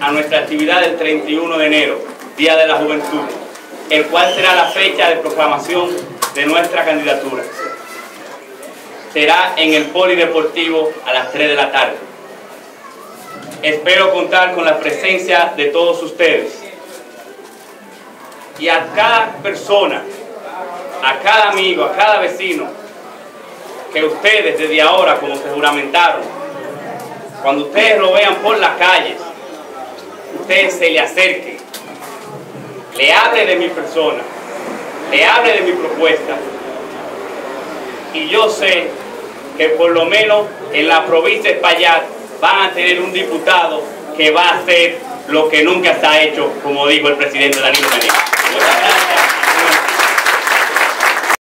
a nuestra actividad del 31 de enero, Día de la Juventud, el cual será la fecha de proclamación de nuestra candidatura. Será en el Polideportivo a las 3 de la tarde. Espero contar con la presencia de todos ustedes y a cada persona, a cada amigo, a cada vecino, que ustedes desde ahora, como se juramentaron, cuando ustedes lo vean por las calles, ustedes se le acerquen, le hable de mi persona, le hable de mi propuesta. Y yo sé que por lo menos en la provincia de Espaillat van a tener un diputado que va a hacer lo que nunca se ha hecho, como dijo el presidente Danilo Medina.